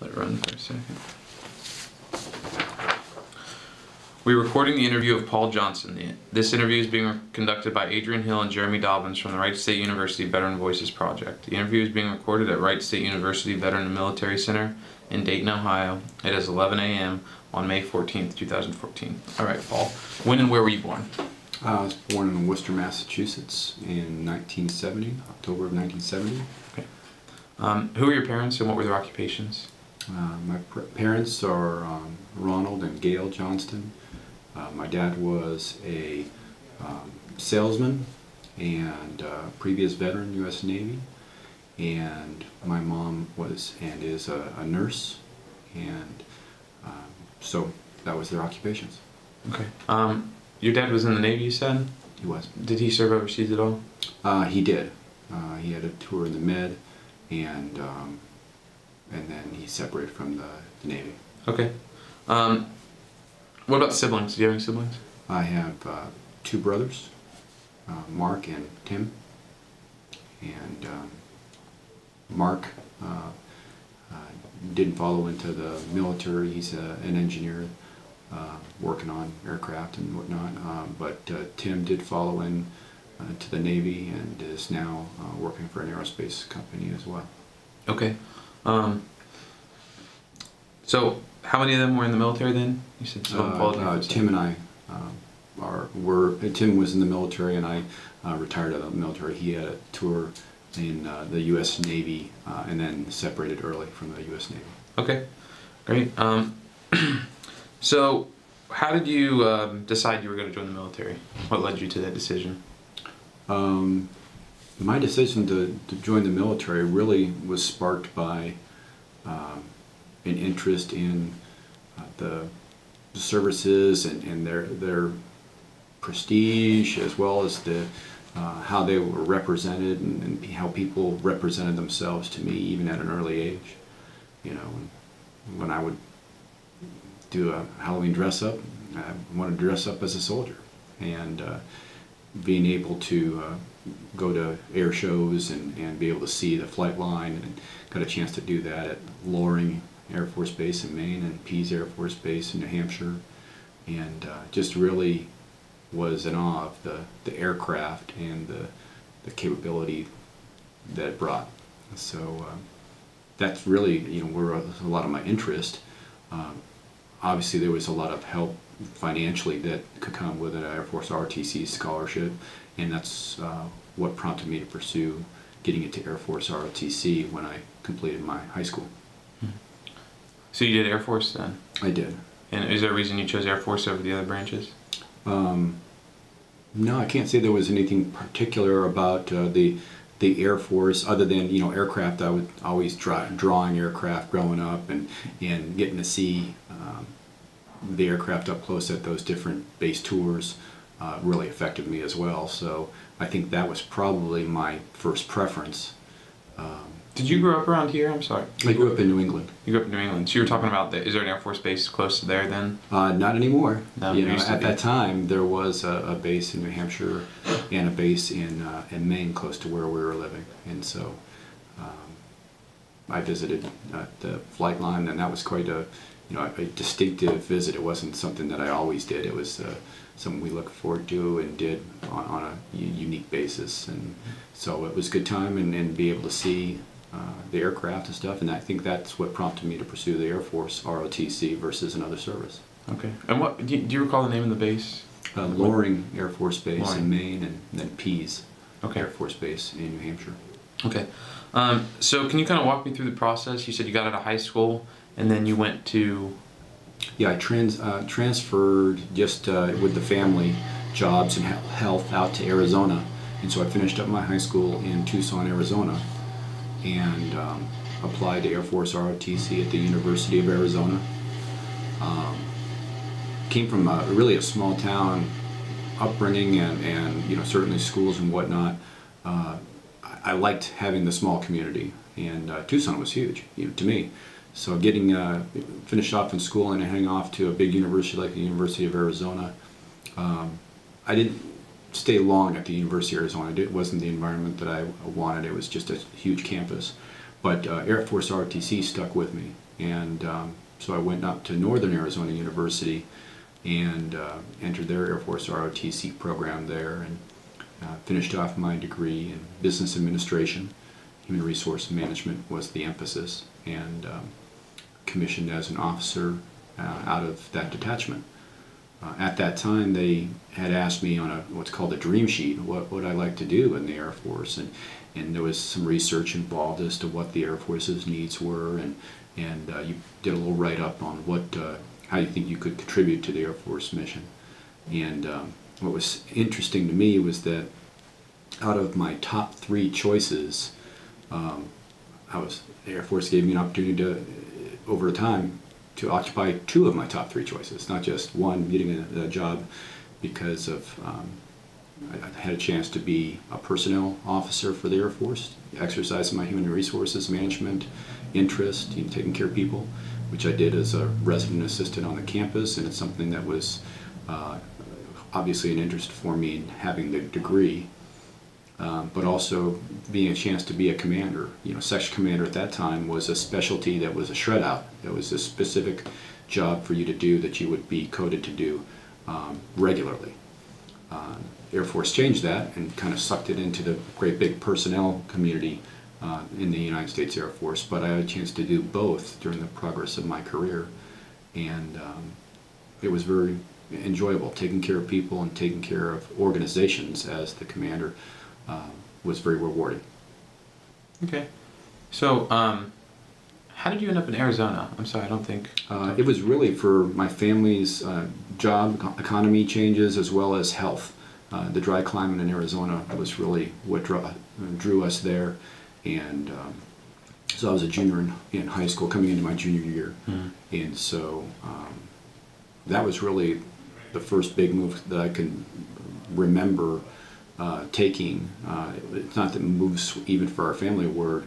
Let it run for a second. We're recording the interview of Paul Johnston. This interview is being conducted by Adrian Hill and Jeremy Dobbins from the Wright State University Veteran Voices Project. The interview is being recorded at Wright State University Veteran and Military Center in Dayton, Ohio. It is 11 a.m. on May 14th, 2014. All right, Paul. When and where were you born? I was born in Worcester, Massachusetts in 1970, October of 1970. Um, who are your parents and what were their occupations? Uh, my pr- parents are um, Ronald and Gail Johnston. Uh, my dad was a um, salesman and uh, previous veteran, U.S. Navy. And my mom was and is a, a nurse. And um, so that was their occupations. Okay. Um, your dad was in the Navy, you said? He was. Did he serve overseas at all? Uh, he did. Uh, he had a tour in the Med, and um, and then he separated from the, the Navy. Okay. Um, what about siblings? Do you have any siblings? I have uh, two brothers, uh, Mark and Tim. And um, Mark uh, uh, didn't follow into the military. He's uh, an engineer uh, working on aircraft and whatnot. Um, but uh, Tim did follow in uh, to the Navy and is now uh, working for an aerospace company as well. Okay. Um, so, how many of them were in the military then? You said Uh, uh. Tim and I um, are were Tim was in the military and I uh, retired out of the military. He had a tour in uh, the U.S. Navy uh, and then separated early from the U.S. Navy. Okay. Great. Um, so, how did you um, decide you were going to join the military? What led you to that decision? Um, my decision to, to join the military really was sparked by um, an interest in uh, the, the services and, and their their prestige as well as the uh, how they were represented and, and how people represented themselves to me even at an early age. You know, when, I would do a Halloween dress up, I wanted to dress up as a soldier, and uh, being able to uh, go to air shows and, and be able to see the flight line and got a chance to do that at Loring Air Force Base in Maine and Pease Air Force Base in New Hampshire and uh, just really was in awe of the, the aircraft and the, the capability that it brought. So uh, that's really you know where a lot of my interest. Um, obviously there was a lot of help financially that could come with an Air Force ROTC scholarship, and that's uh, what prompted me to pursue getting into Air Force ROTC when I completed my high school. So, you did Air Force then? I did. And is there a reason you chose Air Force over the other branches? Um, no, I can't say there was anything particular about uh, the the Air Force other than you know aircraft. I was always draw, drawing aircraft growing up and and getting to see um, the aircraft up close at those different base tours uh, really affected me as well. So I think that was probably my first preference. Um, Did you grow up around here? I'm sorry. I grew up in New England. You grew up in New England. So, you were talking about the, is there an Air Force base close to there then? Uh, not anymore. No, you know, at that time there was a, a base in New Hampshire and a base in uh, in Maine, close to where we were living, and so um, I visited uh, the flight line, and that was quite a you know a distinctive visit. It wasn't something that I always did. It was uh, something we looked forward to and did on, on a unique basis, and so it was a good time and, and be able to see. Uh, the aircraft and stuff, and I think that's what prompted me to pursue the Air Force ROTC versus another service. Okay. And what, do you, do you recall the name of the base? Uh, Loring Air Force Base Loring. in Maine, and then Pease Okay. Air Force Base in New Hampshire. Okay. Um, so can you kind of walk me through the process? You said you got out of high school and then you went to. Yeah, I trans uh, transferred just uh, with the family jobs and health out to Arizona, and so I finished up my high school in Tucson, Arizona, and um, applied to Air Force ROTC at the University of Arizona. Um, came from a, really a small town upbringing and, and you know certainly schools and whatnot. Uh, I, liked having the small community, and uh, Tucson was huge you know, to me. So getting uh, finished off in school and heading off to a big university like the University of Arizona, um, I didn't stay long at the University of Arizona. It wasn't the environment that I wanted. It was just a huge campus. but uh, Air Force ROTC stuck with me, and um, so I went up to Northern Arizona University and uh, entered their Air Force ROTC program there, and uh, finished off my degree in business administration. Human resource management was the emphasis, and um, commissioned as an officer uh, out of that detachment. Uh, at that time, they had asked me on a what's called a dream sheet what would I like to do in the Air Force, and and there was some research involved as to what the Air Force's needs were, and and uh, you did a little write up on what uh, how you think you could contribute to the Air Force mission. And um, what was interesting to me was that out of my top three choices, um, I was the Air Force gave me an opportunity to over time to occupy two of my top three choices, not just one, getting a, a job because of um, I, I had a chance to be a personnel officer for the Air Force, exercising my human resources management interest in taking care of people, which I did as a resident assistant on the campus, and it's something that was uh, obviously an interest for me in having the degree. Um, but also being a chance to be a commander. You know, section commander at that time was a specialty that was a shred out. It was a specific job for you to do that you would be coded to do um, regularly. Uh, Air Force changed that and kind of sucked it into the great big personnel community uh, in the United States Air Force. But I had a chance to do both during the progress of my career, and um, it was very enjoyable taking care of people and taking care of organizations as the commander uh, was very rewarding. Okay. So, um, how did you end up in Arizona? I'm sorry, I don't think. Uh, it was really for my family's uh, job economy changes as well as health. Uh, the dry climate in Arizona was really what drew, drew us there, and um, so I was a junior in, in high school, coming into my junior year, Mhm. and so um, that was really the first big move that I can remember uh, taking. Uh, it's not that moves, even for our family, were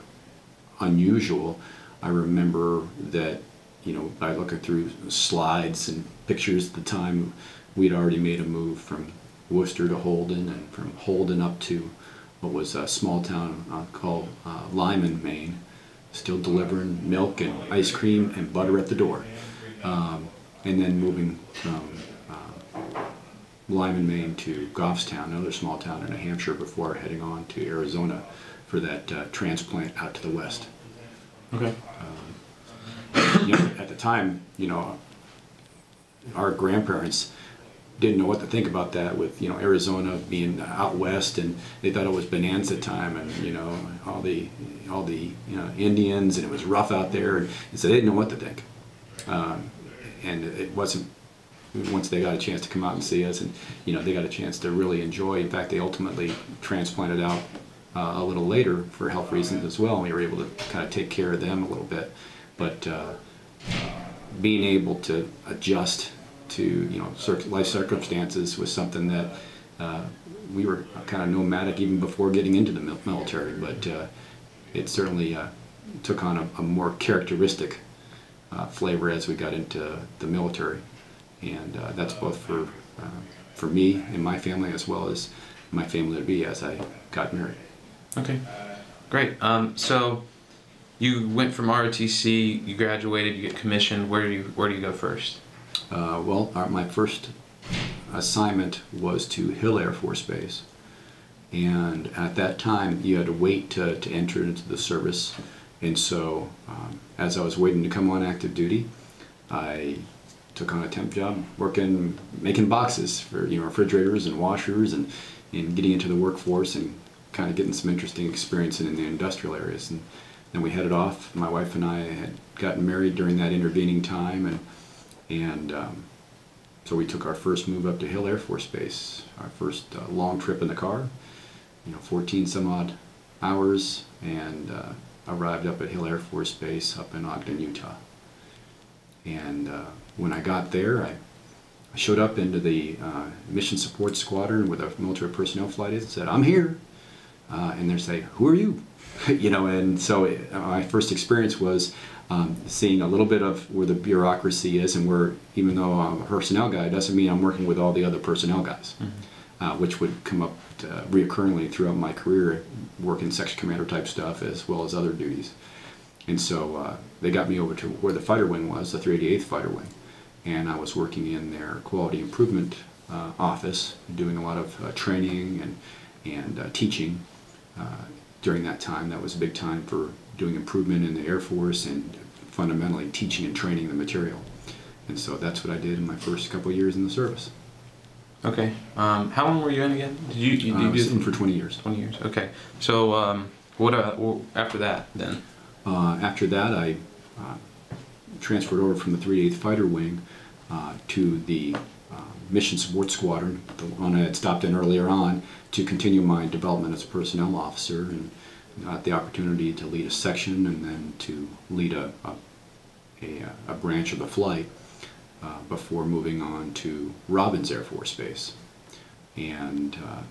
unusual. I remember that, you know, by looking through slides and pictures at the time, we'd already made a move from Worcester to Holden and from Holden up to what was a small town uh, called uh, Lyman, Maine, still delivering milk and ice cream and butter at the door. Um, and then moving uh, Lyman, Maine to Goffstown, another small town in New Hampshire, before heading on to Arizona for that uh, transplant out to the west. Okay. You know, at the time, you know, our grandparents didn't know what to think about that with you know Arizona being out west and they thought it was bonanza time and you know all the all the you know Indians and it was rough out there and so they didn't know what to think um, and it wasn't once they got a chance to come out and see us and you know they got a chance to really enjoy. In fact they ultimately transplanted out uh, a little later for health reasons as well and we were able to kind of take care of them a little bit. But uh, being able to adjust to you know life circumstances was something that uh, we were kind of nomadic even before getting into the military, but uh, it certainly uh, took on a, a more characteristic uh, flavor as we got into the military, and uh, that's both for uh, for me and my family as well as my family to be as I got married. Okay. Great. Um, so, you went from ROTC, you graduated, you get commissioned. Where do you Where do you go first? Uh, well, our, my first assignment was to Hill Air Force Base. And at that time, you had to wait to, to enter into the service. And so, um, as I was waiting to come on active duty, I took on a temp job working, making boxes for you know refrigerators and washers, and, and getting into the workforce and kind of getting some interesting experience in, the industrial areas. And then we headed off. My wife and I had gotten married during that intervening time, and and um, so we took our first move up to Hill Air Force Base, our first uh, long trip in the car, you know, 14 some odd hours, and uh, arrived up at Hill Air Force Base up in Ogden, Utah. And uh, when I got there, I, I showed up into the uh, mission support squadron with a military personnel flight is and said, I'm here. Uh, and they're saying, Who are you? you know, and so it, my first experience was um, seeing a little bit of where the bureaucracy is, and where even though I'm a personnel guy, doesn't mean I'm working with all the other personnel guys, uh, which would come up uh, reoccurringly throughout my career, working section commander type stuff as well as other duties. And so uh, they got me over to where the fighter wing was, the 388th Fighter Wing. And I was working in their quality improvement uh, office, doing a lot of uh, training and, and uh, teaching uh, during that time. That was a big time for doing improvement in the Air Force and fundamentally teaching and training the material. And so that's what I did in my first couple of years in the service. Okay. Um, how long were you in again? Did you, you, I you was do in for 20 years. 20 years. Okay. So um, what uh, after that then? Uh, after that, I uh, transferred over from the 38th Fighter Wing uh, to the uh, Mission Support Squadron, the one I had stopped in earlier on, to continue my development as a personnel officer and got the opportunity to lead a section and then to lead a, a, a, a branch of the flight uh, before moving on to Robins Air Force Base. And uh,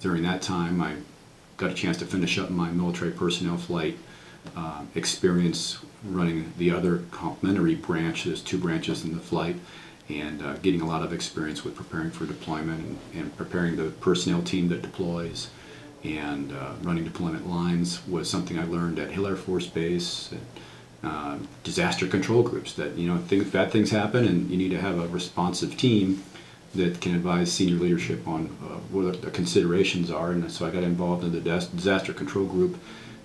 during that time, I got a chance to finish up my military personnel flight uh, experience running the other complementary branch. There's two branches in the flight, and uh, getting a lot of experience with preparing for deployment and, and preparing the personnel team that deploys. And uh, running deployment lines was something I learned at Hill Air Force Base. And, uh, disaster control groups that you know things bad things happen and you need to have a responsive team that can advise senior leadership on uh, what the considerations are and so I got involved in the disaster control group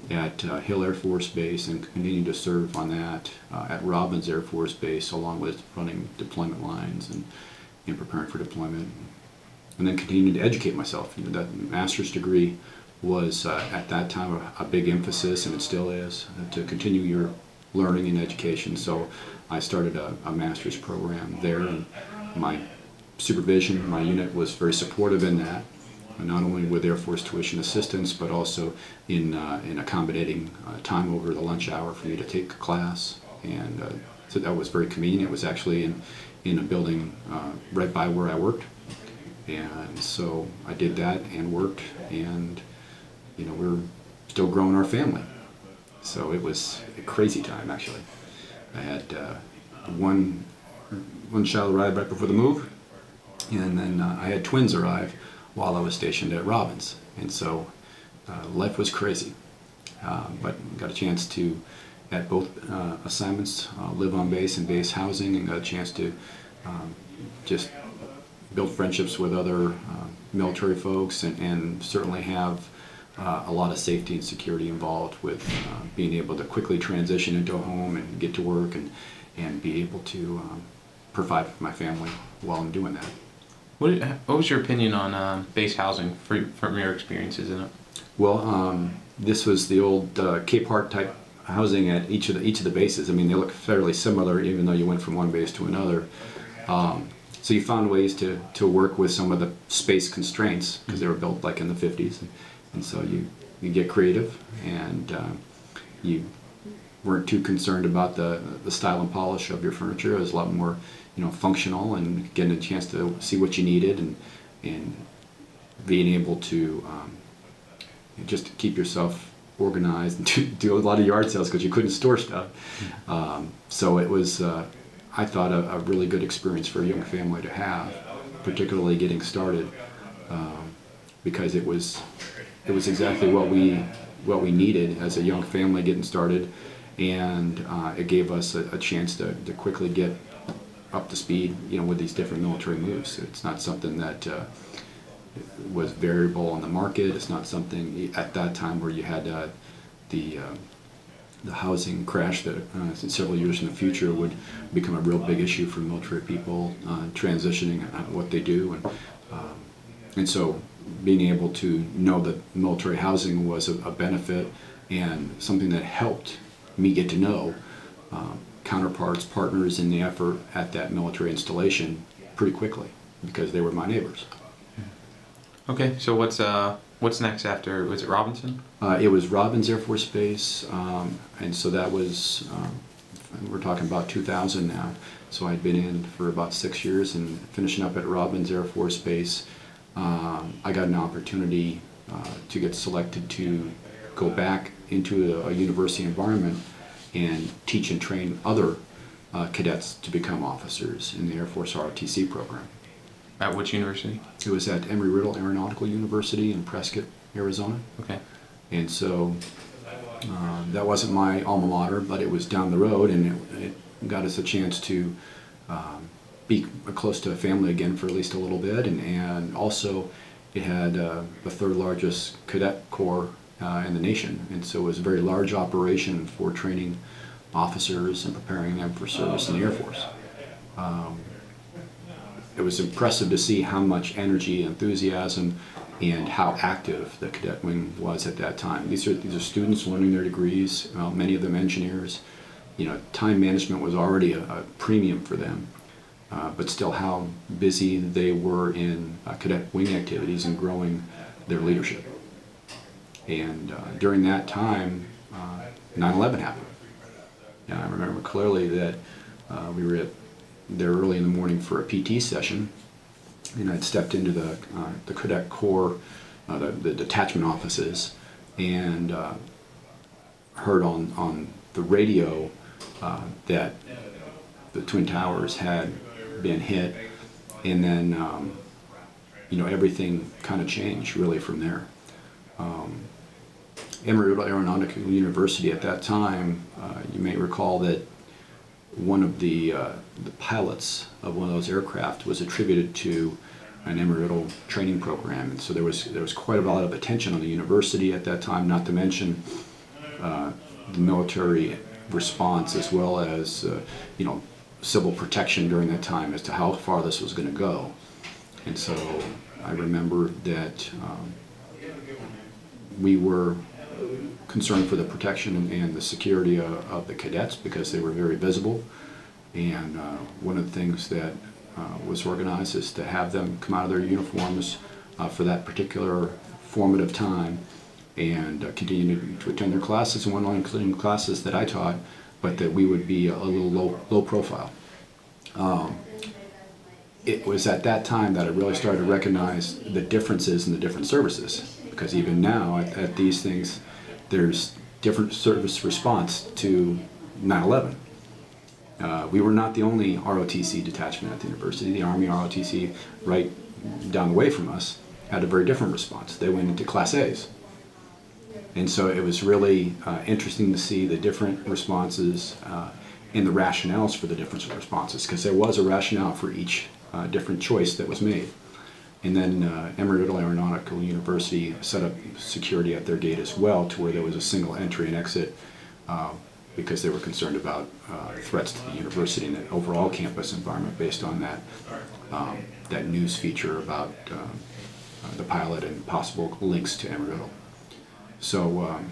at uh, Hill Air Force Base and continued to serve on that uh, at Robins Air Force Base along with running deployment lines and, and preparing for deployment. And then continued to educate myself. You know, that master's degree was uh, at that time a, a big emphasis and it still is uh, to continue your learning and education. So I started a, a master's program there, and my supervision, my unit was very supportive in that, not only with Air Force tuition assistance, but also in uh, in accommodating uh, time over the lunch hour for me to take class, and uh, so that was very convenient. It was actually in in a building uh, right by where I worked, and so I did that and worked, and you know we're still growing our family. So it was a crazy time, actually. I had uh, one one child arrive right before the move, and then uh, I had twins arrive while I was stationed at Robins, and so uh, life was crazy. Uh, but got a chance to, at both uh, assignments, uh, live on base and base housing, and got a chance to um, just build friendships with other uh, military folks, and, and certainly have uh, a lot of safety and security involved with being able to quickly transition into a home and get to work and, and be able to um, provide for my family while I'm doing that. What, what was your opinion on um, base housing for, from your experiences in it? Well, um, this was the old uh, Capehart type housing at each of the each of the bases. I mean, they look fairly similar, even though you went from one base to another. Um, so you found ways to, to work with some of the space constraints because they were built like in the 50s. And, and so you, you get creative and uh, you weren't too concerned about the, the style and polish of your furniture. It was a lot more, you know, functional and getting a chance to see what you needed and, and being able to um, just keep yourself organized and do, do a lot of yard sales because you couldn't store stuff. Um, so it was, uh, I thought, a, a really good experience for a young family to have, particularly getting started, um, because it was it was exactly what we what we needed as a young family getting started, and uh, it gave us a, a chance to, to quickly get up to speed, you know, with these different military moves. It's not something that uh, was variable on the market. It's not something at that time where you had uh, the uh, the housing crash that uh, several years in the future would become a real big issue for military people uh, transitioning what they do, and um, and so being able to know that military housing was a, a benefit and something that helped me get to know um, counterparts, partners in the effort at that military installation pretty quickly because they were my neighbors. Okay, so what's uh what's next after was it Robinson? Uh, it was Robins Air Force Base, um, and so that was, um, we're talking about 2000 now. So I'd been in for about six years and finishing up at Robins Air Force Base. Um, I got an opportunity uh, to get selected to go back into a, a university environment and teach and train other uh, cadets to become officers in the Air Force ROTC program. At which university? It was at Embry-Riddle Aeronautical University in Prescott, Arizona. Okay. And so Uh, that wasn't my alma mater, but it was down the road, and it, it got us a chance to um, be close to family again for at least a little bit, and, and also it had uh, the third largest cadet corps uh, in the nation, and so it was a very large operation for training officers and preparing them for service in the Air Force. Um, it was impressive to see how much energy, enthusiasm, and how active the cadet wing was at that time. These are these are students learning their degrees, many of them engineers. You know, time management was already a, a premium for them, uh, but still how busy they were in uh, cadet wing activities and growing their leadership. And uh, during that time, 9/11 happened. And I remember clearly that uh, we were at there early in the morning for a PT session, and I'd stepped into the uh, the cadet corps, uh, the, the detachment offices, and uh, heard on on the radio uh, that the twin towers had been hit, and then um, you know everything kind of changed really from there. Um, Embry-Riddle Aeronautical University at that time, uh, you may recall that one of the, uh, the pilots of one of those aircraft was attributed to an Embry-Riddle training program, and so there was there was quite a lot of attention on the university at that time. Not to mention uh, the military response, as well as uh, you know civil protection during that time, as to how far this was going to go. And so I remember that um, we were concerned for the protection and, the security of, of, the cadets because they were very visible. And uh, one of the things that uh, was organized is to have them come out of their uniforms uh, for that particular formative time and uh, continue to, to, attend their classes, and one including classes that I taught, but that we would be a, little low, low profile. Um, it was at that time that I really started to recognize the differences in the different services because even now at, at these things there's different service response to 9-11. Uh, we were not the only ROTC detachment at the university. The Army ROTC, right down the way from us, had a very different response. They went into Class A's. And so it was really uh, interesting to see the different responses uh, and the rationales for the different responses, because there was a rationale for each uh, different choice that was made. And then uh, Embry-Riddle Aeronautical University set up security at their gate as well to where there was a single entry and exit uh, because they were concerned about uh, threats to the university and the overall campus environment based on that, um, that news feature about uh, uh, the pilot and possible links to Embry-Riddle. So um,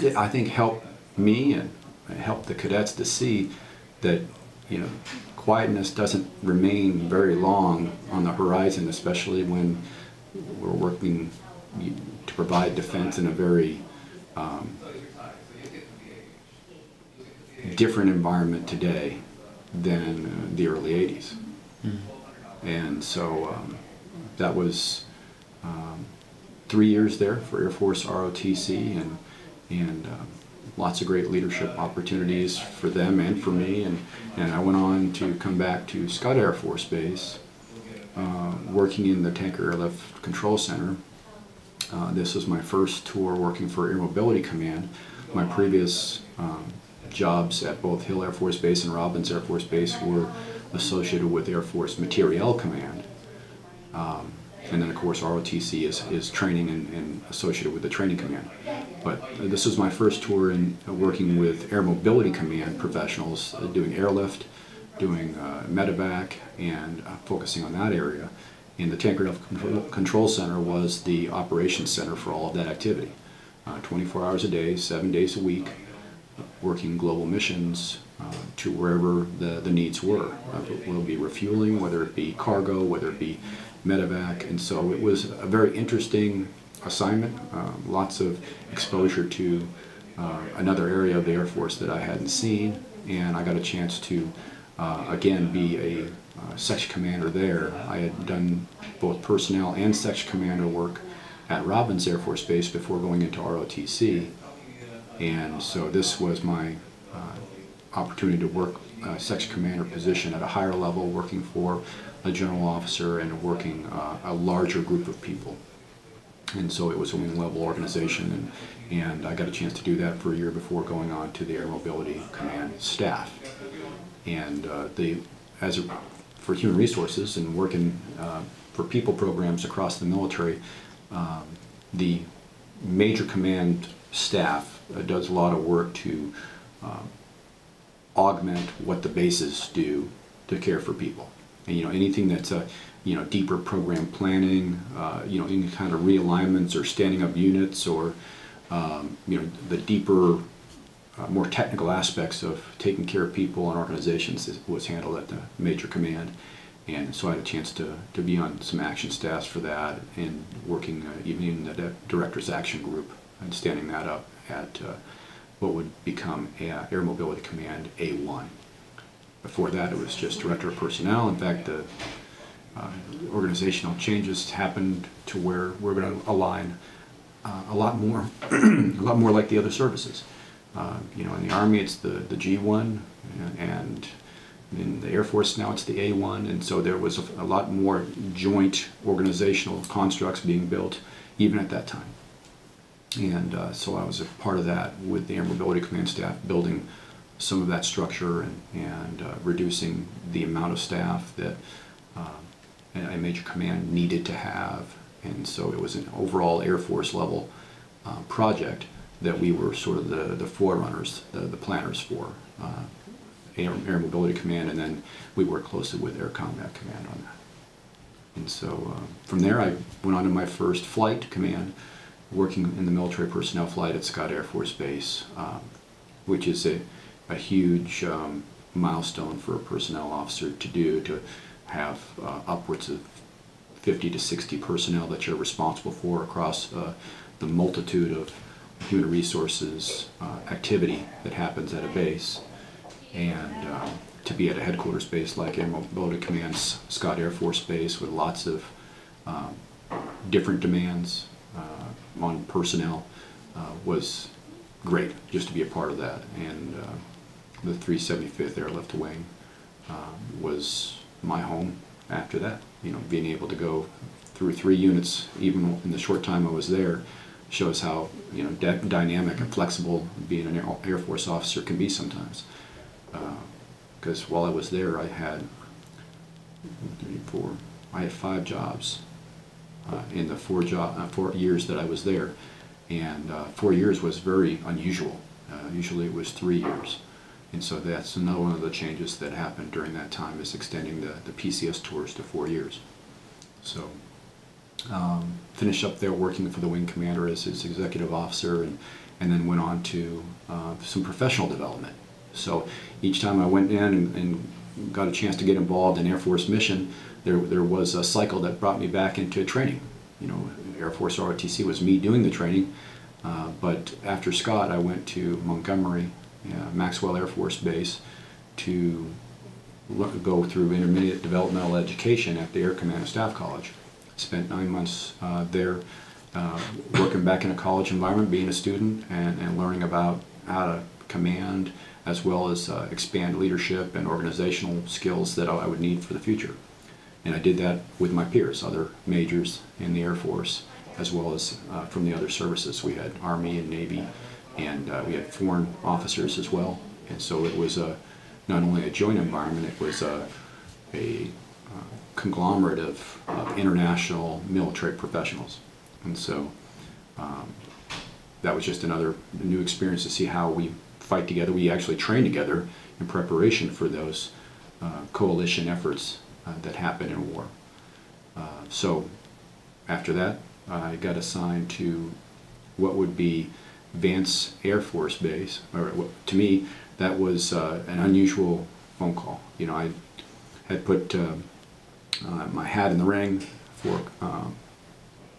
it, I think helped me and helped the cadets to see that you know quietness doesn't remain very long on the horizon, especially when we're working to provide defense in a very um, different environment today than uh, the early 80s. Mm. And so um, that was um, three years there for Air Force ROTC and, and um, lots of great leadership opportunities for them and for me. And, and I went on to come back to Scott Air Force Base, uh, working in the Tanker Airlift Control Center. Uh, this was my first tour working for Air Mobility Command. My previous um, jobs at both Hill Air Force Base and Robins Air Force Base were associated with Air Force Materiel Command. Um, and then of course ROTC is, is training and, and associated with the training command. But this was my first tour in uh, working with Air Mobility Command professionals, uh, doing airlift, doing uh, medevac, and uh, focusing on that area. And the Tanker Airlift Control Center was the operations center for all of that activity. Uh, 24 hours a day, seven days a week, working global missions uh, to wherever the, the needs were. whether it be refueling, whether it be cargo, whether it be medevac, and so it was a very interesting assignment, uh, lots of exposure to uh, another area of the Air Force that I hadn't seen, and I got a chance to, uh, again, be a uh, section commander there. I had done both personnel and section commander work at Robins Air Force Base before going into ROTC, and so this was my uh, opportunity to work a section commander position at a higher level, working for a general officer and working uh, a larger group of people. And so it was a wing level organization, and, and I got a chance to do that for a year before going on to the Air Mobility Command staff. And uh, the, as a, for human resources and working uh, for people programs across the military, um, the major command staff uh, does a lot of work to um, augment what the bases do to care for people. And, you know, anything that's a, you know, deeper program planning, uh, you know, any kind of realignments or standing up units or, um, you know, the deeper, uh, more technical aspects of taking care of people and organizations was handled at the major command. And so I had a chance to, to be on some action staffs for that and working uh, even in the director's action group and standing that up at uh, what would become Air Mobility Command A1. Before that, it was just Director of Personnel. In fact, the uh, organizational changes happened to where we're going to align uh, a lot more, a lot more like the other services. Uh, you know, in the Army, it's the, the G1, and in the Air Force now it's the A1, and so there was a, a lot more joint organizational constructs being built even at that time. And uh, so I was a part of that with the Air Mobility Command staff, building some of that structure and, and uh, reducing the amount of staff that uh, a major command needed to have. And so it was an overall Air Force level uh, project that we were sort of the, the forerunners, the, the planners for. Uh, Air, Air Mobility Command, and then we worked closely with Air Combat Command on that. And so uh, from there, I went on to my first flight command, working in the military personnel flight at Scott Air Force Base, um, which is a, a huge um, milestone for a personnel officer to do, to have uh, upwards of 50 to 60 personnel that you're responsible for across uh, the multitude of human resources uh, activity that happens at a base. And uh, to be at a headquarters base like Air Mobility Command's Scott Air Force Base with lots of um, different demands uh, on personnel uh, was great just to be a part of that. And the 375th Airlift Wing um, was my home after that. You know, being able to go through three units, even in the short time I was there, shows how you know dynamic and flexible being an Air, Force officer can be sometimes. Because while I was there, I had four. I had five jobs uh, in the four job uh, four years that I was there, and uh, four years was very unusual. Uh, usually it was three years. And so that's another one of the changes that happened during that time is extending the, the PCS tours to four years. So um, finished up there working for the wing commander as his executive officer and, and then went on to uh, some professional development. So each time I went in and, and got a chance to get involved in Air Force mission, there, there was a cycle that brought me back into training. You know, Air Force ROTC was me doing the training, uh, but after Scott, I went to Montgomery, uh, Maxwell Air Force Base, to go through intermediate developmental education at the Air Command and Staff College. Spent nine months uh, there, uh, working back in a college environment, being a student, and, and learning about how to command as well as uh, expand leadership and organizational skills that I would need for the future. And I did that with my peers, other majors in the Air Force, as well as uh, from the other services. We had Army and Navy, and uh, we had foreign officers as well. And so it was a, not only a joint environment, it was a, a uh, conglomerate of, of international military professionals. And so um, that was just another new experience to see how we fight together. We actually train together in preparation for those uh, coalition efforts uh, that happen in war. Uh, so after that, I got assigned to what would be Vance Air Force Base. Or to me, that was uh, an unusual phone call. You know, I had put uh, uh, my hat in the ring for uh,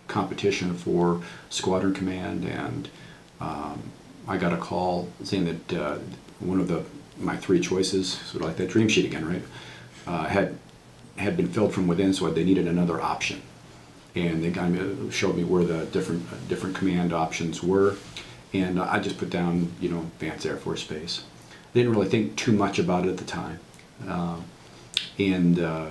competition for squadron command, and um, I got a call saying that uh, one of the my three choices, sort of like that dream sheet again, right, uh, had had been filled from within, so they needed another option, and they kind of showed me where the different different command options were, and I just put down you know Vance Air Force Base. I didn't really think too much about it at the time, uh, and uh,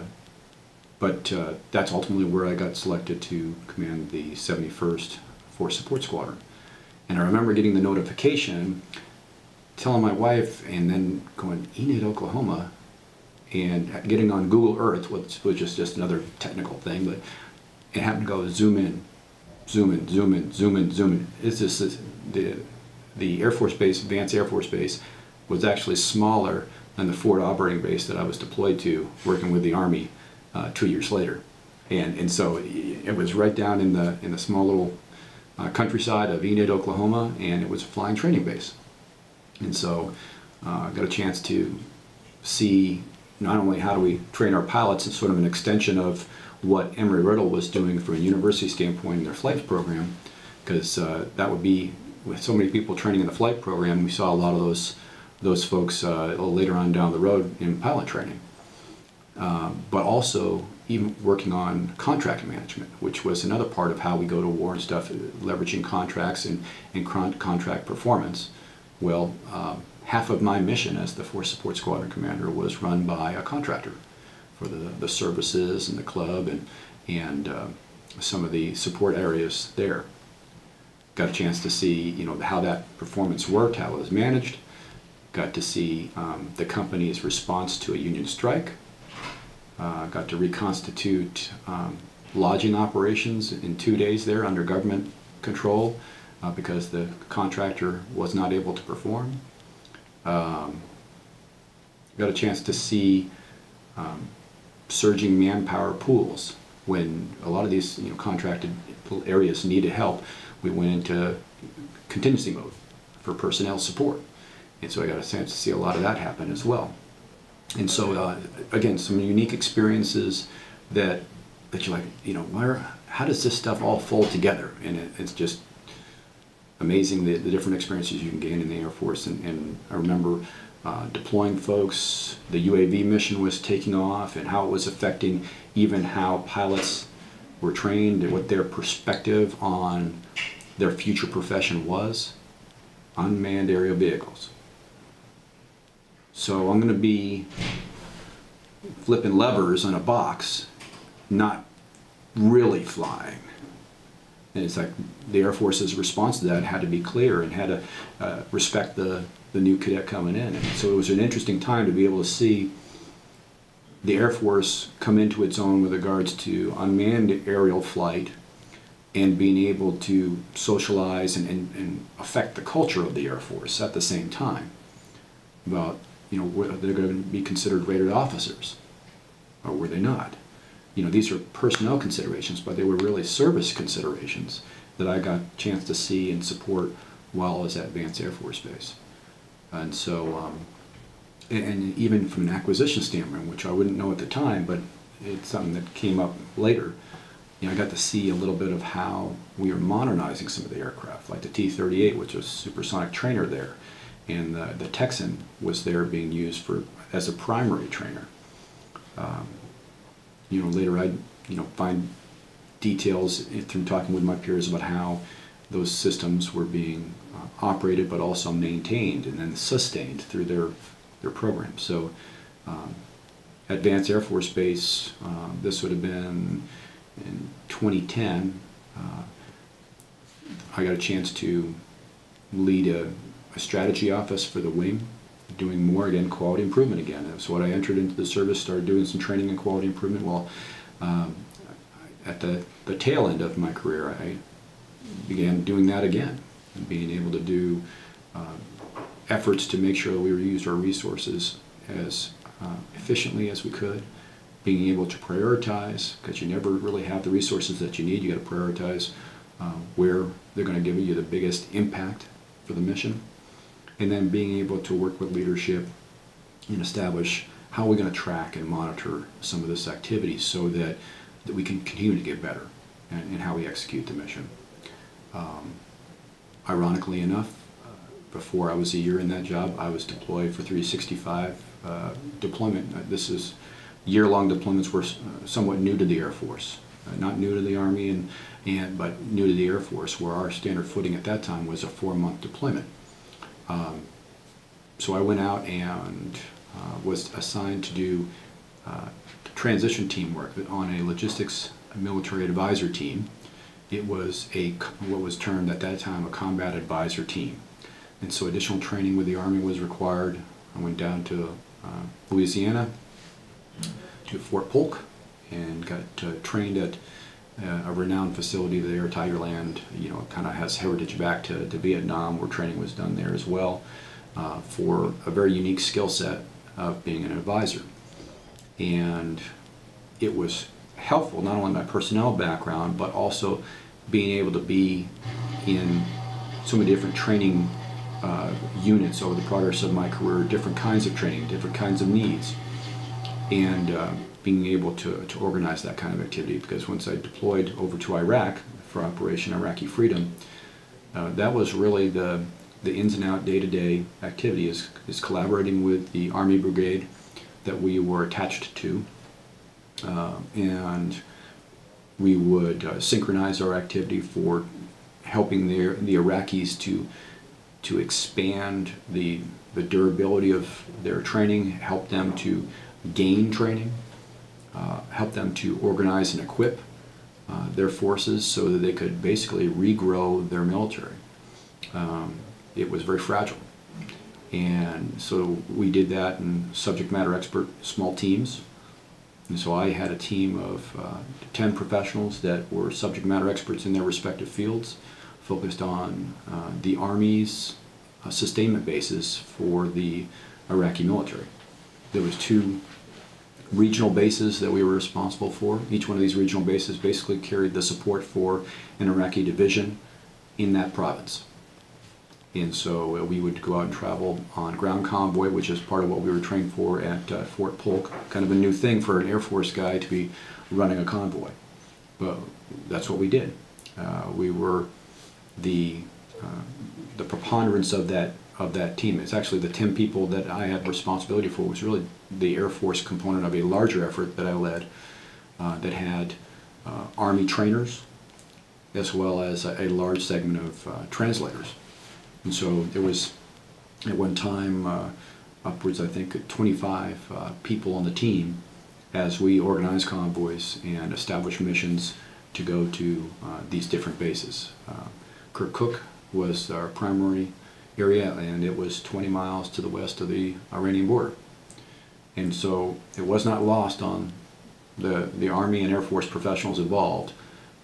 but uh, that's ultimately where I got selected to command the 71st Force Support Squadron. And I remember getting the notification, telling my wife, and then going, Enid, Oklahoma, and getting on Google Earth, which was just, just another technical thing, but it happened to go zoom in, zoom in, zoom in, zoom in, zoom in. It's just this, the, the Air Force Base, Vance Air Force Base, was actually smaller than the Ford operating base that I was deployed to, working with the Army uh, two years later. And, and so it was right down in the, in the small little uh, countryside of Enid, Oklahoma, and it was a flying training base. And so uh, I got a chance to see not only how do we train our pilots, it's sort of an extension of what Embry-Riddle was doing from a university standpoint in their flight program, because uh, that would be, with so many people training in the flight program, we saw a lot of those, those folks uh, later on down the road in pilot training. Uh, but also even working on contract management, which was another part of how we go to war and stuff, leveraging contracts and, and con- contract performance. Well, uh, half of my mission as the Force Support Squadron Commander was run by a contractor for the, the services and the club and, and uh, some of the support areas there. Got a chance to see you know, how that performance worked, how it was managed. Got to see um, the company's response to a union strike. Uh, got to reconstitute um, lodging operations in two days there under government control uh, because the contractor was not able to perform. Um, got a chance to see um, surging manpower pools when a lot of these you know, contracted areas needed help. We went into contingency mode for personnel support, and so I got a chance to see a lot of that happen as well. And so, uh, again, some unique experiences that that you're like, you know, where, how does this stuff all fold together? And it, it's just amazing the, the different experiences you can gain in the Air Force. And, and I remember uh, deploying folks, the UAV mission was taking off, and how it was affecting even how pilots were trained and what their perspective on their future profession was. Unmanned aerial vehicles. So I'm going to be flipping levers on a box, not really flying. And it's like the Air Force's response to that had to be clear and had to uh, respect the, the new cadet coming in. And so it was an interesting time to be able to see the Air Force come into its own with regards to unmanned aerial flight and being able to socialize and, and, and affect the culture of the Air Force at the same time. About, you know, whether they're going to be considered rated officers, or were they not? you know, these are personnel considerations, but they were really service considerations that I got a chance to see and support while I was at Vance Air Force Base. And so, um, and, and even from an acquisition standpoint, which I wouldn't know at the time, but it's something that came up later, you know, I got to see a little bit of how we were modernizing some of the aircraft, like the T-38, which was a supersonic trainer there, and the, the Texan was there being used for as a primary trainer. Um, you know, later I'd, you know, find details through talking with my peers about how those systems were being uh, operated but also maintained and then sustained through their, their program. So um, at Vance Air Force Base, uh, this would have been in 2010, uh, I got a chance to lead a, a strategy office for the wing doing more again, quality improvement again. That's what I entered into the service, started doing some training in quality improvement. Well, um, at the, the tail end of my career, I began doing that again, being able to do uh, efforts to make sure that we used our resources as uh, efficiently as we could, being able to prioritize, because you never really have the resources that you need. You got to prioritize uh, where they're going to give you the biggest impact for the mission and then being able to work with leadership and establish how we're going to track and monitor some of this activity so that, that we can continue to get better in, in how we execute the mission. Um, ironically enough, before I was a year in that job, I was deployed for 365 uh, deployment. This is year-long deployments were uh, somewhat new to the Air Force. Uh, not new to the Army, and, and but new to the Air Force, where our standard footing at that time was a four-month deployment. Um, so I went out and uh, was assigned to do uh, transition teamwork on a logistics military advisor team. It was a what was termed at that time a combat advisor team, and so additional training with the Army was required. I went down to uh, Louisiana to Fort Polk and got uh, trained at uh, a renowned facility there, Tigerland. You know, it kind of has heritage back to, to Vietnam, where training was done there as well, uh, for a very unique skill set of being an advisor. And it was helpful not only my personnel background, but also being able to be in so many different training uh, units over the progress of my career, different kinds of training, different kinds of needs and uh, being able to, to organize that kind of activity because once I deployed over to Iraq for Operation Iraqi Freedom, uh, that was really the, the ins and out day-to-day activity is, is collaborating with the Army Brigade that we were attached to. Uh, and we would uh, synchronize our activity for helping the, the Iraqis to to expand the, the durability of their training, help them to gain training, uh, help them to organize and equip uh, their forces so that they could basically regrow their military. Um, it was very fragile. And so we did that in subject matter expert small teams. And so I had a team of uh, 10 professionals that were subject matter experts in their respective fields, focused on uh, the Army's uh, sustainment basis for the Iraqi military. There was two regional bases that we were responsible for. Each one of these regional bases basically carried the support for an Iraqi division in that province. And so uh, we would go out and travel on ground convoy, which is part of what we were trained for at uh, Fort Polk. Kind of a new thing for an Air Force guy to be running a convoy. But that's what we did. Uh, we were the, uh, the preponderance of that, of that team. It's actually the 10 people that I had responsibility for was really the Air Force component of a larger effort that I led uh, that had uh, Army trainers as well as a, a large segment of uh, translators. And so there was, at one time, uh, upwards, I think, 25 uh, people on the team as we organized convoys and established missions to go to these different bases. Kirkush was our primary area, and it was 20 miles to the west of the Iranian border. And so it was not lost on the, the Army and Air Force professionals involved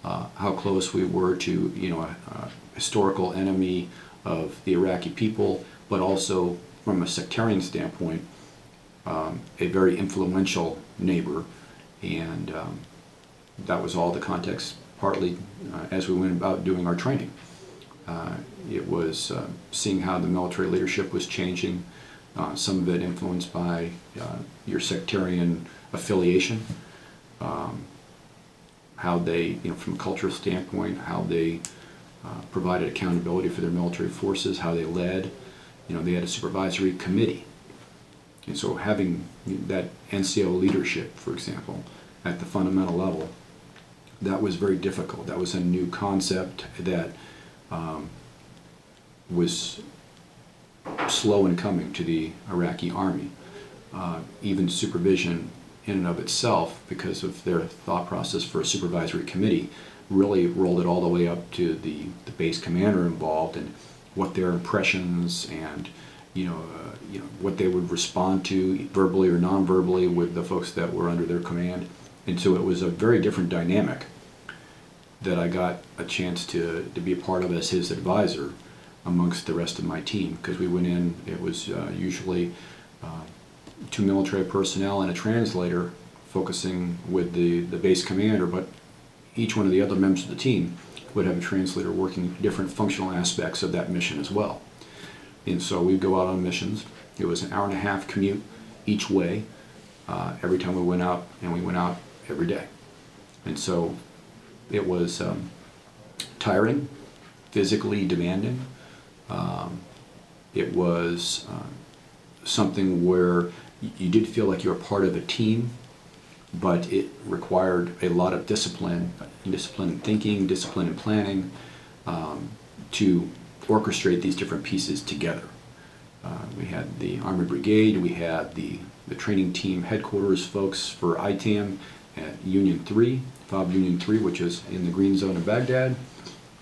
uh, how close we were to, you know, a, a historical enemy of the Iraqi people, but also from a sectarian standpoint, um, a very influential neighbor. And um, that was all the context, partly uh, as we went about doing our training. Uh, it was uh, seeing how the military leadership was changing, uh, some of it influenced by uh, your sectarian affiliation, um, how they, you know, from a cultural standpoint, how they uh, provided accountability for their military forces, how they led. You know, they had a supervisory committee. And so having that NCO leadership, for example, at the fundamental level, that was very difficult. That was a new concept that um, was slow in coming to the Iraqi army. Uh, even supervision in and of itself, because of their thought process for a supervisory committee, really rolled it all the way up to the, the base commander involved and what their impressions and you know, uh, you know what they would respond to verbally or non-verbally with the folks that were under their command. And so it was a very different dynamic that I got a chance to, to be a part of as his advisor amongst the rest of my team because we went in, it was uh, usually uh, two military personnel and a translator focusing with the, the base commander, but each one of the other members of the team would have a translator working different functional aspects of that mission as well. And so we'd go out on missions. It was an hour and a half commute each way uh, every time we went out, and we went out every day. And so it was um, tiring, physically demanding. Um, it was uh, something where you did feel like you were part of a team, but it required a lot of discipline, discipline in thinking, discipline in planning, um, to orchestrate these different pieces together. uh, we had the Army Brigade, we had the, the training team headquarters folks for ITAM at Union 3, FOB Union 3, which is in the green zone of Baghdad.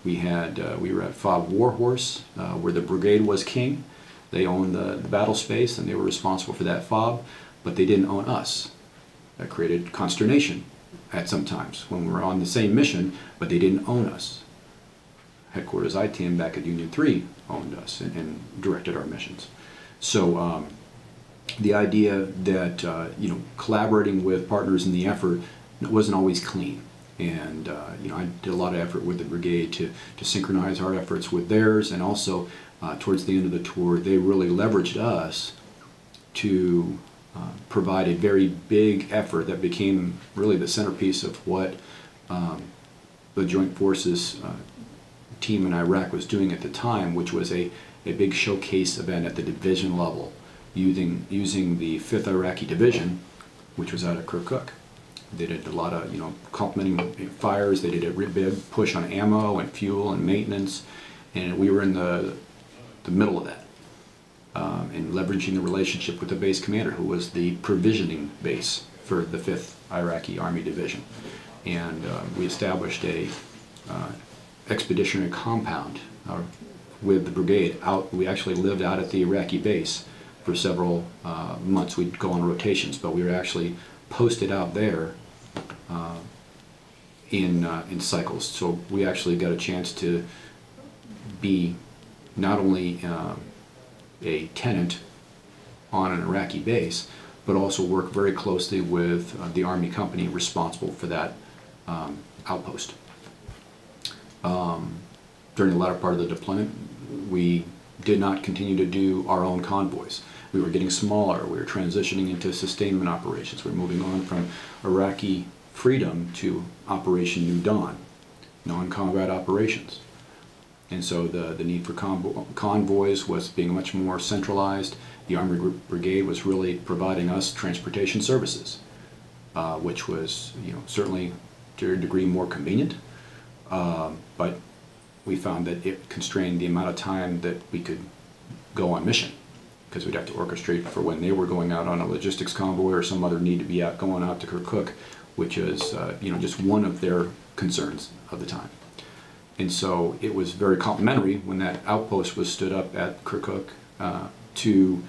We had, uh, we were at FOB Warhorse, uh, where the brigade was king. They owned the, the battle space and they were responsible for that FOB, but they didn't own us. That created consternation at some times when we were on the same mission, but they didn't own us. Headquarters ITAM back at Union 3 owned us and, and directed our missions. So um, the idea that uh, you know collaborating with partners in the effort wasn't always clean. And uh, you know I did a lot of effort with the brigade to, to synchronize our efforts with theirs, and also uh, towards the end of the tour, they really leveraged us to uh, provide a very big effort that became really the centerpiece of what um, the Joint Forces uh, team in Iraq was doing at the time, which was a, a big showcase event at the division level using, using the 5th Iraqi Division, which was out of Kirkush. They did a lot of, you know, complementing fires. They did a big push on ammo and fuel and maintenance. And we were in the, the middle of that um, and leveraging the relationship with the base commander, who was the provisioning base for the 5th Iraqi Army Division. And uh, we established a uh, expeditionary compound uh, with the brigade. Out, we actually lived out at the Iraqi base for several uh, months. We'd go on rotations, but we were actually posted out there uh, in uh, in cycles. So we actually got a chance to be not only um, a tenant on an Iraqi base, but also work very closely with uh, the Army company responsible for that um, outpost. Um, during the latter part of the deployment, we did not continue to do our own convoys. We were getting smaller, we were transitioning into sustainment operations. We were moving on from Iraqi freedom to Operation New Dawn, non-combat operations. And so the, the need for convo convoys was being much more centralized. The Army Brigade was really providing us transportation services, uh, which was you know certainly to a degree more convenient, um, but we found that it constrained the amount of time that we could go on mission because we'd have to orchestrate for when they were going out on a logistics convoy or some other need to be out going out to Kirkush, which is uh, you know just one of their concerns of the time. And so it was very complimentary when that outpost was stood up at Kirkush uh, to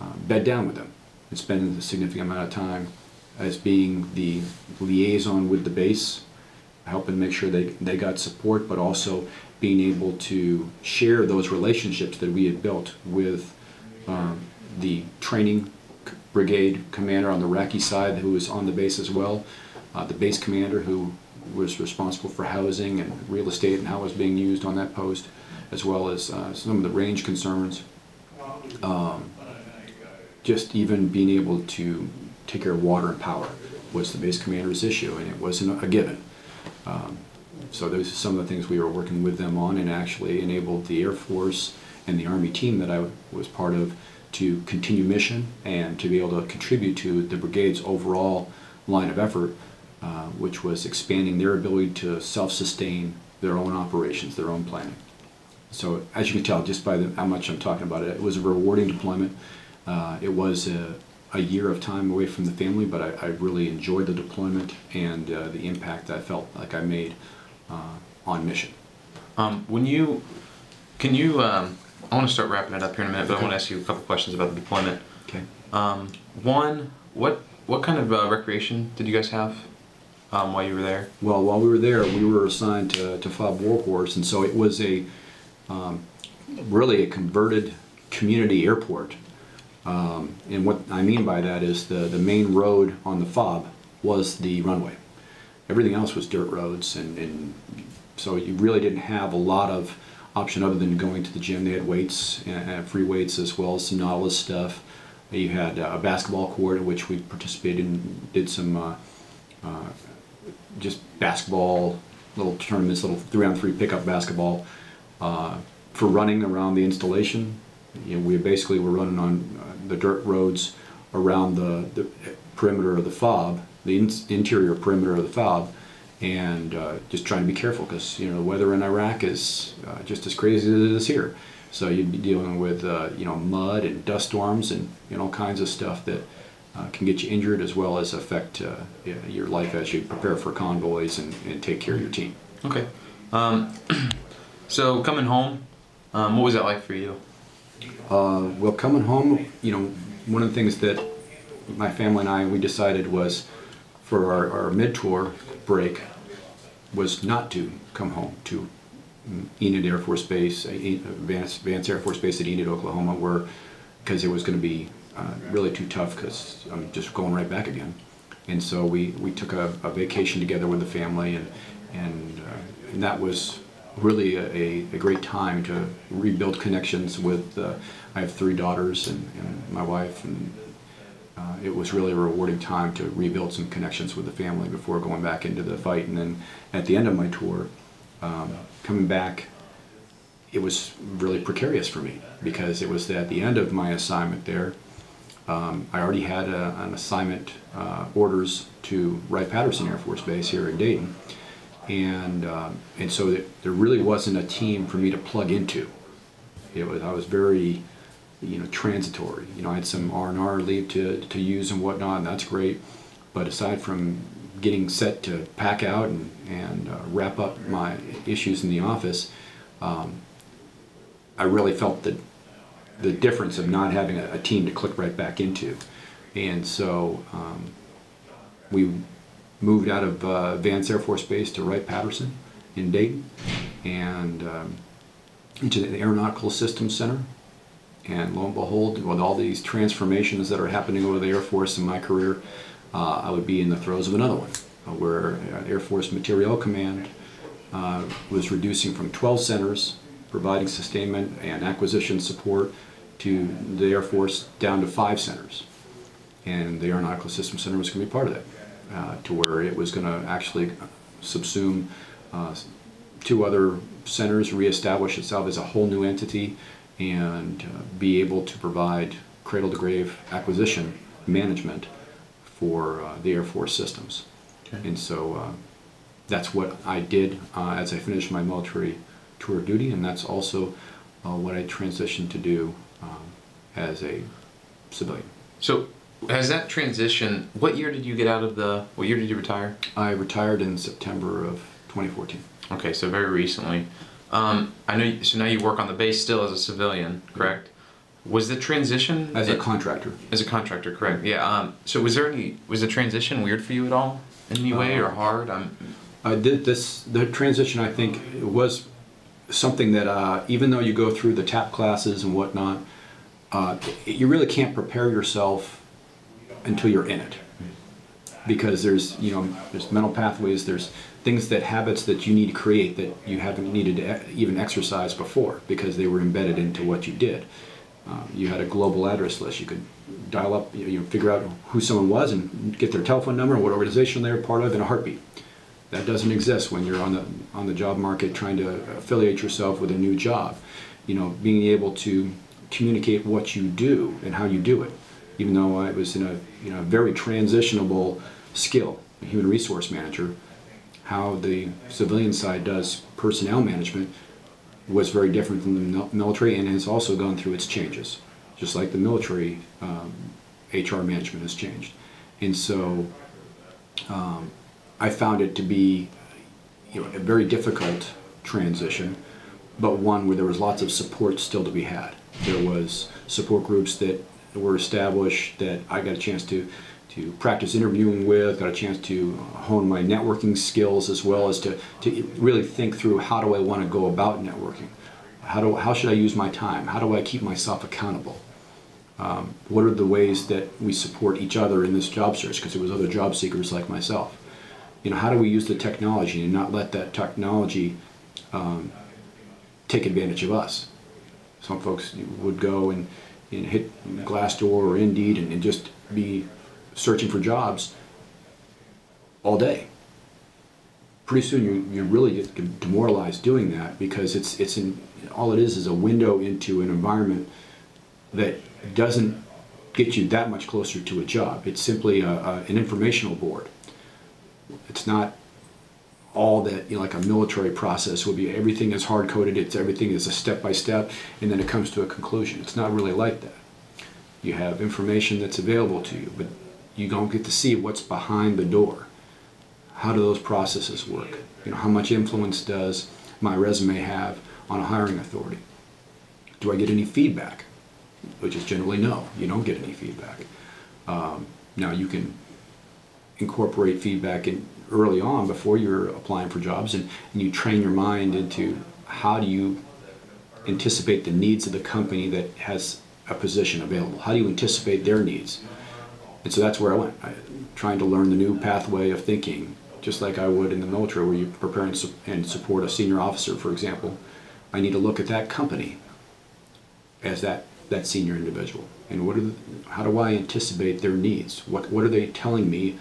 uh, bed down with them and spend a significant amount of time as being the liaison with the base, helping make sure they, they got support, but also being able to share those relationships that we had built with um, the training brigade commander on the Iraqi side who was on the base as well, uh, the base commander who was responsible for housing and real estate and how it was being used on that post, as well as uh, some of the range concerns. Um, just even being able to take care of water and power was the base commander's issue, and it wasn't a given. Um, so those are some of the things we were working with them on, and actually enabled the Air Force and the Army team that I was part of to continue mission and to be able to contribute to the brigade's overall line of effort uh, which was expanding their ability to self-sustain their own operations, their own planning. So as you can tell, just by the, how much I'm talking about it, it was a rewarding deployment. Uh, it was a, a, year of time away from the family, but I, I really enjoyed the deployment and uh, the impact I felt like I made uh, on mission. Um, when you, can you, um, I want to start wrapping it up here in a minute, but okay. I want to ask you a couple questions about the deployment. Okay. Um, one, what what kind of uh, recreation did you guys have? um, while you were there? Well, while we were there, we were assigned to, to FOB Warhorse, and so it was a um, really a converted community airport. Um, and what I mean by that is the, the main road on the FOB was the runway. Everything else was dirt roads, and, and so you really didn't have a lot of option other than going to the gym. They had weights, and free weights as well as some Nautilus stuff. You had a basketball court, which we participated in, did some uh, uh, just basketball, little tournaments, little three on three pickup basketball. Uh, for running around the installation, you know, we basically were running on uh, the dirt roads around the, the perimeter of the fob, the in interior perimeter of the fob, and uh, just trying to be careful because you know the weather in Iraq is uh, just as crazy as it is here. So you'd be dealing with uh, you know mud and dust storms and you know all kinds of stuff that uh, can get you injured as well as affect uh, your life as you prepare for convoys and, and take care of your team. Okay. Um, so coming home, um, what was that like for you? Uh, well, coming home, you know, one of the things that my family and I we decided was for our, our mid tour break was not to come home to mm, Enid Air Force Base, uh, E- Vance, Vance Air Force Base at Enid, Oklahoma, where because it was going to be uh, really too tough because I'm just going right back again. And so we, we took a, a vacation together with the family, and and, uh, and that was really a, a, a great time to rebuild connections with. Uh, I have three daughters and, and my wife, and uh, it was really a rewarding time to rebuild some connections with the family before going back into the fight. And then at the end of my tour, um, coming back, it was really precarious for me because it was at the end of my assignment there. Um, I already had a, an assignment uh, orders to Wright Patterson Air Force Base here in Dayton, and um, and so there really wasn't a team for me to plug into. It was I was very, you know, transitory. You know, I had some R and R leave to to use and whatnot, and that's great. But aside from getting set to pack out and and uh, wrap up my issues in the office, um, I really felt that the difference of not having a, a team to click right back into. And so um, we moved out of uh, Vance Air Force Base to Wright Patterson in Dayton and um, into the Aeronautical Systems Center. And lo and behold, with all these transformations that are happening over the Air Force in my career, uh, I would be in the throes of another one, uh, where uh, Air Force Materiel Command uh, was reducing from 12 centers, providing sustainment and acquisition support to the Air Force down to five centers. And the Aeronautical Systems Center was going to be part of that, uh, to where it was going to actually subsume uh, two other centers, reestablish itself as a whole new entity, and uh, be able to provide cradle to grave acquisition management for uh, the Air Force systems. Okay. And so uh, that's what I did uh, as I finished my military tour of duty, and that's also uh, what I transitioned to do um, as a civilian. So has that transition? What year did you get out of the? What year did you retire? I retired in September of 2014. Okay, so very recently. Um, I know. So now you work on the base still as a civilian, correct? Was the transition As a it- contractor, as a contractor, correct? Yeah. Um, so was there any? Was the transition weird for you at all? In any way or Uh, hard? I'm. I did this. The transition, I think, was something that uh, even though you go through the TAP classes and whatnot, uh, you really can't prepare yourself until you're in it, because there's you know there's mental pathways, there's things that habits that you need to create that you haven't needed to even exercise before because they were embedded into what you did. Um, you had a global address list. You could dial up, you, you know, figure out who someone was and get their telephone number and what organization they were part of in a heartbeat. That doesn't exist when you're on the on the job market trying to affiliate yourself with a new job. You know, being able to communicate what you do and how you do it. Even though I was in a you know very transitionable skill, a human resource manager, how the civilian side does personnel management was very different than the military and has also gone through its changes, just like the military um, HR management has changed. And so um, I found it to be you know, a very difficult transition, but one where there was lots of support still to be had. There was support groups that were established that I got a chance to to practice interviewing with, got a chance to hone my networking skills as well as to, to really think through how do I want to go about networking? How, do, how should I use my time? How do I keep myself accountable? Um, what are the ways that we support each other in this job search? Because there was other job seekers like myself. You know, how do we use the technology and not let that technology um, take advantage of us? Some folks would go and, and hit Glassdoor or Indeed and, and just be searching for jobs all day. Pretty soon you, you really get demoralized doing that because it's it's in all it is is a window into an environment that doesn't get you that much closer to a job. It's simply a, a, an informational board. It's not all that you know, like a military process would be everything is hard coded it's everything is a step by step and then it comes to a conclusion it's not really like that you have information that's available to you but you don't get to see what's behind the door. How do those processes work? You know how much influence does my resume have on a hiring authority? Do i get any feedback? Which is generally no you don't get any feedback. Um, now you can incorporate feedback in early on before you're applying for jobs and, and you train your mind into how do you anticipate the needs of the company that has a position available? How do you anticipate their needs and so that's where i went. I, trying to learn the new pathway of thinking just like i would in the military where you prepare and, su- and support a senior officer for example. I need to look at that company as that that senior individual. And what are the, how do i anticipate their needs? What what are they telling me?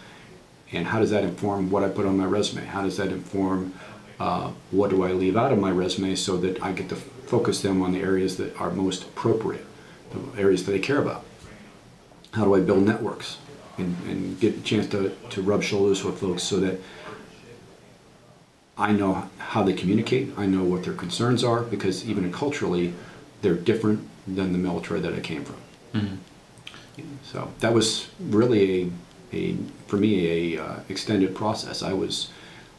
And how does that inform what i put on my resume? How does that inform uh, what do i leave out of my resume so that i get to focus them on the areas that are most appropriate the areas that they care about how do i build networks and, and get a chance to, to rub shoulders with folks so that I know how they communicate. I know what their concerns are because even culturally, they're different than the military that I came from. Mhm. So that was really a, a for me a uh, extended process. I was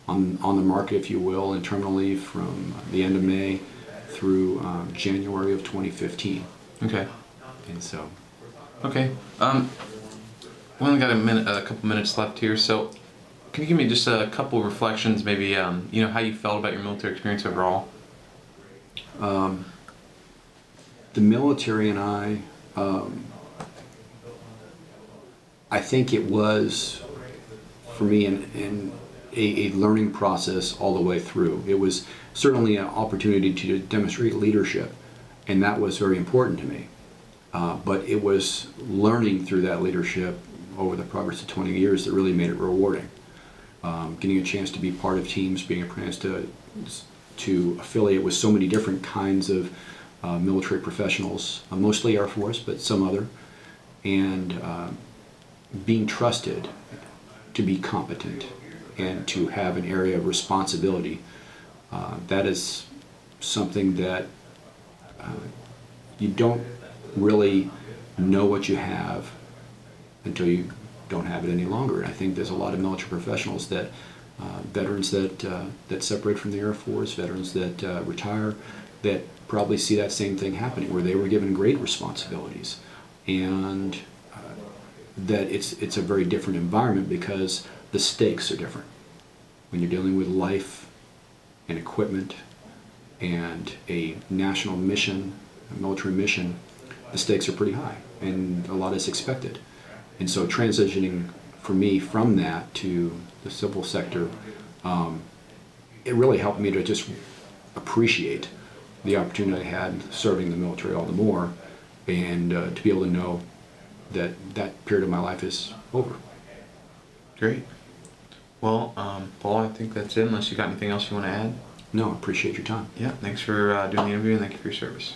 on on the market, if you will, in terminal leave from the end of May through um, January of 2015, Okay. and so Okay. Um, we only got a minute, a couple minutes left here, so can you give me just a couple reflections, maybe, um, you know, how you felt about your military experience overall? um, the military and I, um, I think it was for me in, in a, a learning process all the way through. It was certainly an opportunity to demonstrate leadership, and that was very important to me. Uh, but it was learning through that leadership over the progress of 20 years that really made it rewarding. Um, getting a chance to be part of teams, being a chance to to affiliate with so many different kinds of uh, military professionals, uh, mostly Air Force, but some other, and uh, being trusted to be competent and to have an area of responsibility. Uh, that is something that uh, you don't really know what you have until you don't have it any longer. And I think there's a lot of military professionals that, uh, veterans that, uh, that separate from the Air Force, veterans that uh, retire, that probably see that same thing happening, where they were given great responsibilities. And uh, that it's, it's a very different environment because the stakes are different. When you're dealing with life and equipment and a national mission, a military mission, the stakes are pretty high and a lot is expected. And so transitioning for me from that to the civil sector, um, it really helped me to just appreciate the opportunity I had serving the military all the more and uh, to be able to know that that period of my life is over. Great. Well, um, Paul, I think that's it, unless you got anything else you want to add. No, I appreciate your time. Yeah, thanks for uh, doing the interview and thank you for your service.